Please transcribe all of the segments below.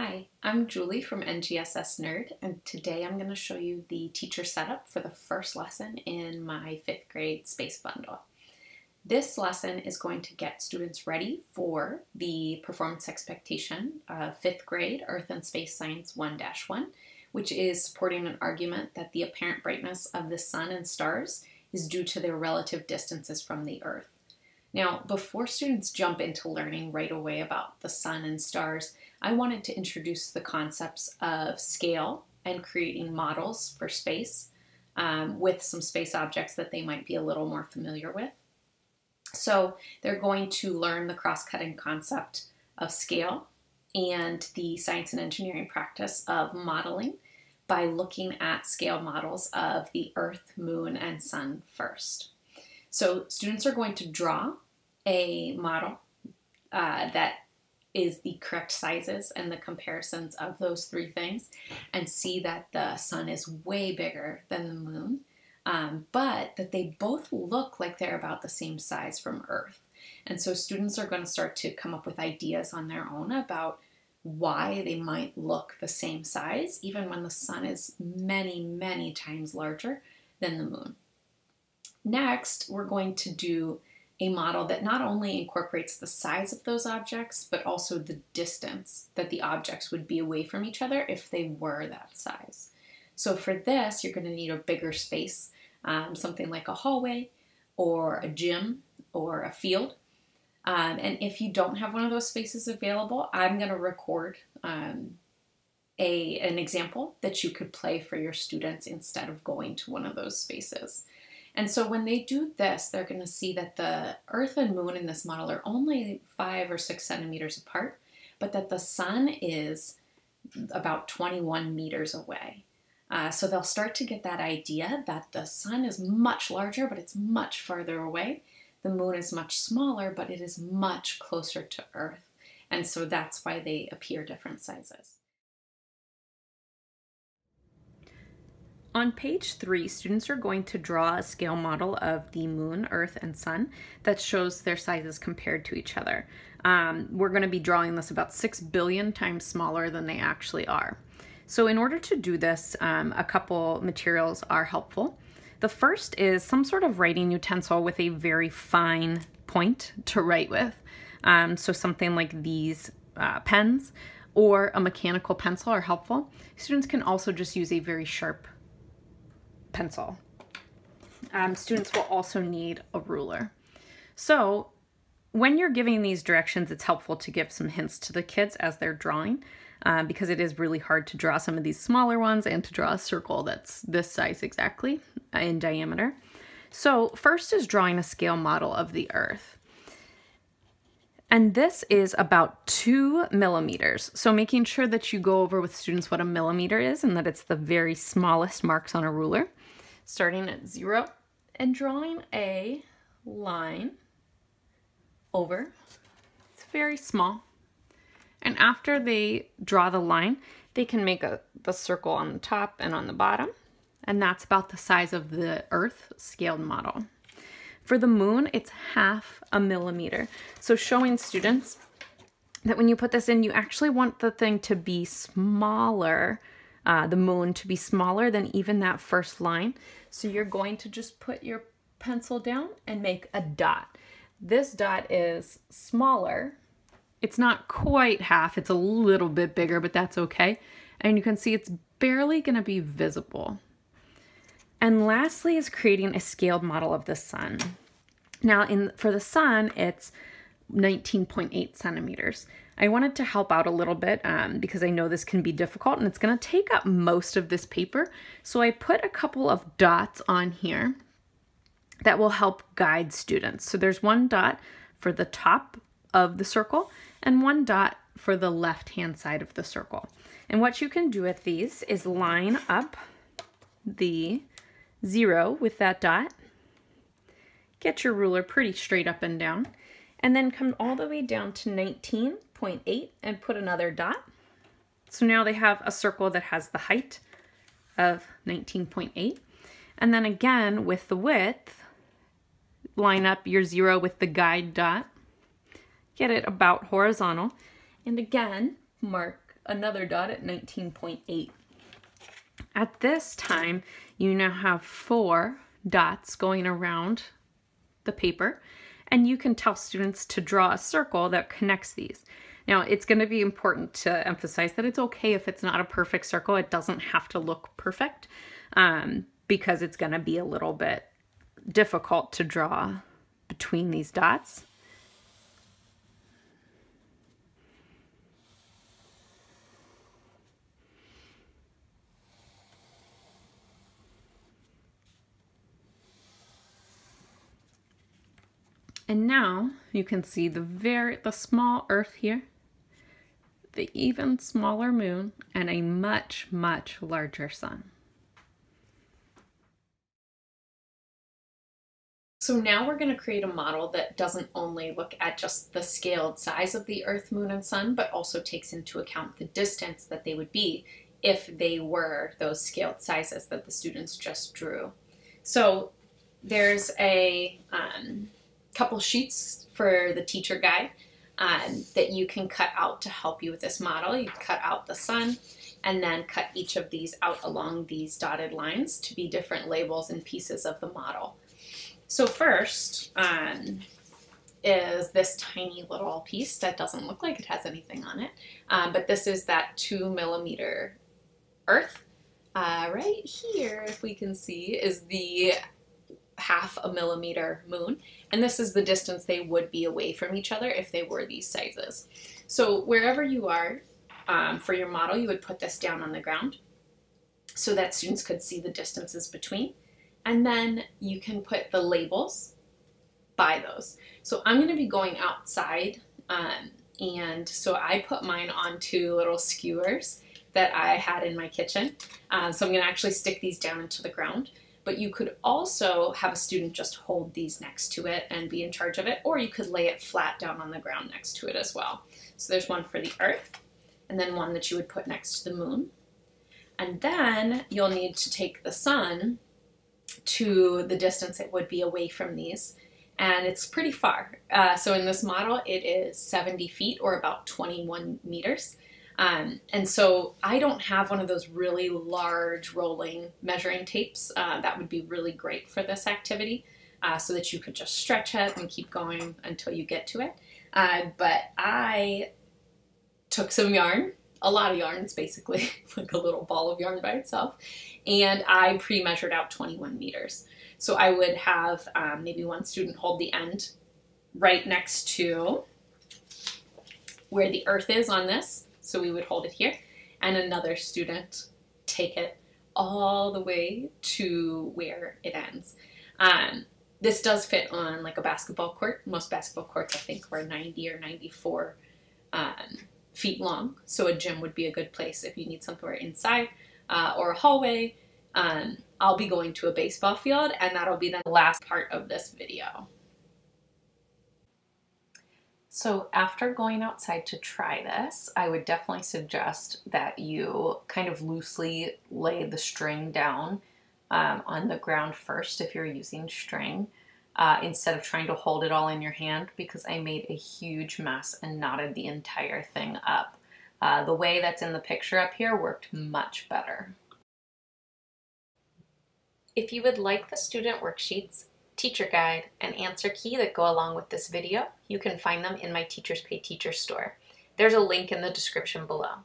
Hi, I'm Julie from NGSS Nerd, and today I'm going to show you the teacher setup for the first lesson in my fifth grade space bundle. This lesson is going to get students ready for the performance expectation of fifth grade Earth and Space Science 1-1, which is supporting an argument that the apparent brightness of the sun and stars is due to their relative distances from the Earth. Now, before students jump into learning right away about the sun and stars, I wanted to introduce the concepts of scale and creating models for space um, with some space objects that they might be a little more familiar with. So they're going to learn the cross-cutting concept of scale and the science and engineering practice of modeling by looking at scale models of the Earth, Moon, and Sun first. So students are going to draw a model uh, that is the correct sizes and the comparisons of those three things and see that the sun is way bigger than the moon, um, but that they both look like they're about the same size from Earth. And so students are going to start to come up with ideas on their own about why they might look the same size, even when the sun is many, many times larger than the moon. Next, we're going to do a model that not only incorporates the size of those objects, but also the distance that the objects would be away from each other if they were that size. So for this, you're going to need a bigger space, um, something like a hallway or a gym or a field. Um, and if you don't have one of those spaces available, I'm going to record um, a, an example that you could play for your students instead of going to one of those spaces. And so when they do this, they're going to see that the Earth and Moon in this model are only five or six centimeters apart, but that the Sun is about 21 meters away. Uh, so they'll start to get that idea that the Sun is much larger, but it's much farther away. The Moon is much smaller, but it is much closer to Earth. And so that's why they appear different sizes. On page three, students are going to draw a scale model of the moon, earth, and sun that shows their sizes compared to each other. Um, we're going to be drawing this about 6 billion times smaller than they actually are. So in order to do this, um, a couple materials are helpful. The first is some sort of writing utensil with a very fine point to write with. Um, so something like these uh, pens or a mechanical pencil are helpful. Students can also just use a very sharp pencil. Um, students will also need a ruler. So when you're giving these directions, it's helpful to give some hints to the kids as they're drawing um, because it is really hard to draw some of these smaller ones and to draw a circle that's this size exactly in diameter. So first is drawing a scale model of the earth. And this is about two millimeters. So making sure that you go over with students what a millimeter is and that it's the very smallest marks on a ruler starting at zero and drawing a line over. It's very small. And after they draw the line, they can make a the circle on the top and on the bottom. And that's about the size of the Earth scaled model. For the moon, it's half a millimeter. So showing students that when you put this in, you actually want the thing to be smaller uh, the moon to be smaller than even that first line. So you're going to just put your pencil down and make a dot. This dot is smaller. It's not quite half, it's a little bit bigger, but that's okay. And you can see it's barely gonna be visible. And lastly is creating a scaled model of the sun. Now in for the sun, it's 19.8 centimeters. I wanted to help out a little bit um, because I know this can be difficult and it's going to take up most of this paper. So I put a couple of dots on here that will help guide students. So there's one dot for the top of the circle and one dot for the left-hand side of the circle. And what you can do with these is line up the zero with that dot, get your ruler pretty straight up and down, and then come all the way down to 19.8 and put another dot. So now they have a circle that has the height of 19.8. And then again with the width, line up your zero with the guide dot, get it about horizontal, and again mark another dot at 19.8. At this time, you now have four dots going around the paper, and you can tell students to draw a circle that connects these. Now, it's going to be important to emphasize that it's okay if it's not a perfect circle. It doesn't have to look perfect um, because it's going to be a little bit difficult to draw between these dots. And now you can see the very the small earth here, the even smaller moon, and a much, much larger sun. So now we're going to create a model that doesn't only look at just the scaled size of the Earth, Moon, and Sun, but also takes into account the distance that they would be if they were those scaled sizes that the students just drew. So there's a um, couple sheets for the teacher guide um, that you can cut out to help you with this model. You cut out the sun and then cut each of these out along these dotted lines to be different labels and pieces of the model. So first um, is this tiny little piece that doesn't look like it has anything on it, um, but this is that two millimeter earth. Uh, right here, if we can see, is the half a millimeter moon, and this is the distance they would be away from each other if they were these sizes. So wherever you are um, for your model, you would put this down on the ground so that students could see the distances between. And then you can put the labels by those. So I'm going to be going outside um, and so I put mine on two little skewers that I had in my kitchen. Uh, so I'm going to actually stick these down into the ground. But you could also have a student just hold these next to it and be in charge of it, or you could lay it flat down on the ground next to it as well. So there's one for the earth, and then one that you would put next to the moon. And then you'll need to take the sun to the distance it would be away from these. And it's pretty far. Uh, so in this model, it is 70 feet or about 21 meters. Um, and so I don't have one of those really large rolling measuring tapes. Uh, that would be really great for this activity uh, so that you could just stretch it and keep going until you get to it. Uh, but I took some yarn, a lot of yarn, it's basically like a little ball of yarn by itself, and I pre-measured out 21 meters. So I would have um, maybe one student hold the end right next to where the earth is on this. So we would hold it here and another student take it all the way to where it ends. Um, this does fit on like a basketball court. Most basketball courts I think were 90 or 94 um, feet long. So a gym would be a good place if you need somewhere inside uh, or a hallway. Um, I'll be going to a baseball field and that'll be the last part of this video. So after going outside to try this, I would definitely suggest that you kind of loosely lay the string down um, on the ground first if you're using string. Uh, instead of trying to hold it all in your hand because I made a huge mess and knotted the entire thing up. Uh, the way that's in the picture up here worked much better. If you would like the student worksheets, teacher guide, and answer key that go along with this video, you can find them in my Teachers Pay Teacher store. There's a link in the description below.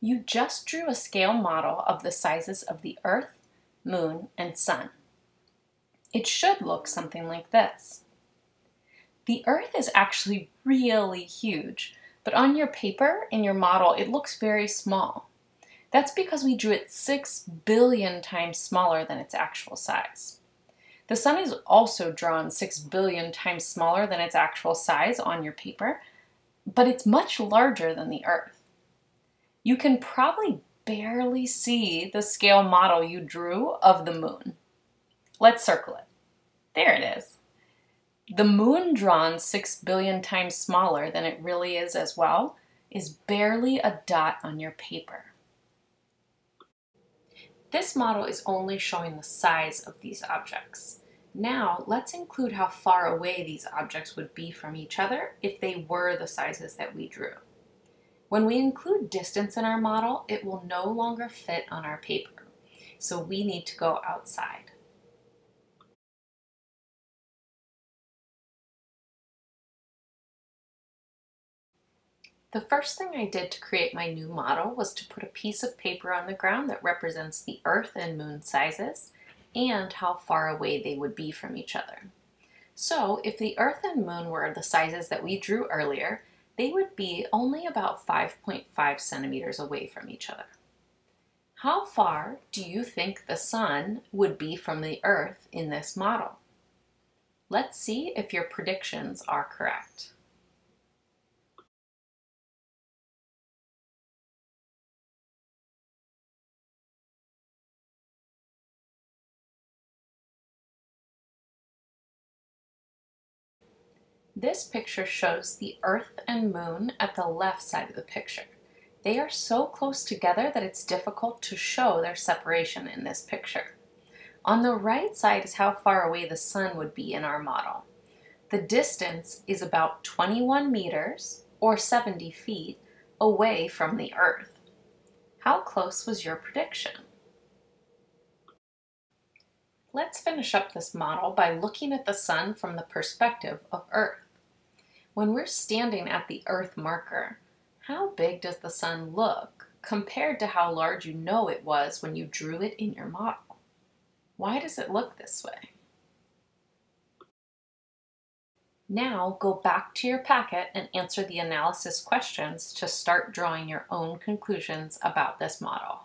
You just drew a scale model of the sizes of the Earth, Moon, and Sun. It should look something like this. The Earth is actually really huge, but on your paper, in your model, it looks very small. That's because we drew it 6 billion times smaller than its actual size. The Sun is also drawn 6 billion times smaller than its actual size on your paper, but it's much larger than the Earth you can probably barely see the scale model you drew of the moon. Let's circle it. There it is. The moon drawn six billion times smaller than it really is as well is barely a dot on your paper. This model is only showing the size of these objects. Now, let's include how far away these objects would be from each other if they were the sizes that we drew. When we include distance in our model, it will no longer fit on our paper, so we need to go outside. The first thing I did to create my new model was to put a piece of paper on the ground that represents the Earth and Moon sizes and how far away they would be from each other. So if the Earth and Moon were the sizes that we drew earlier, they would be only about 5.5 centimeters away from each other. How far do you think the Sun would be from the Earth in this model? Let's see if your predictions are correct. This picture shows the Earth and Moon at the left side of the picture. They are so close together that it's difficult to show their separation in this picture. On the right side is how far away the Sun would be in our model. The distance is about 21 meters, or 70 feet, away from the Earth. How close was your prediction? Let's finish up this model by looking at the Sun from the perspective of Earth. When we're standing at the Earth marker, how big does the sun look compared to how large you know it was when you drew it in your model? Why does it look this way? Now go back to your packet and answer the analysis questions to start drawing your own conclusions about this model.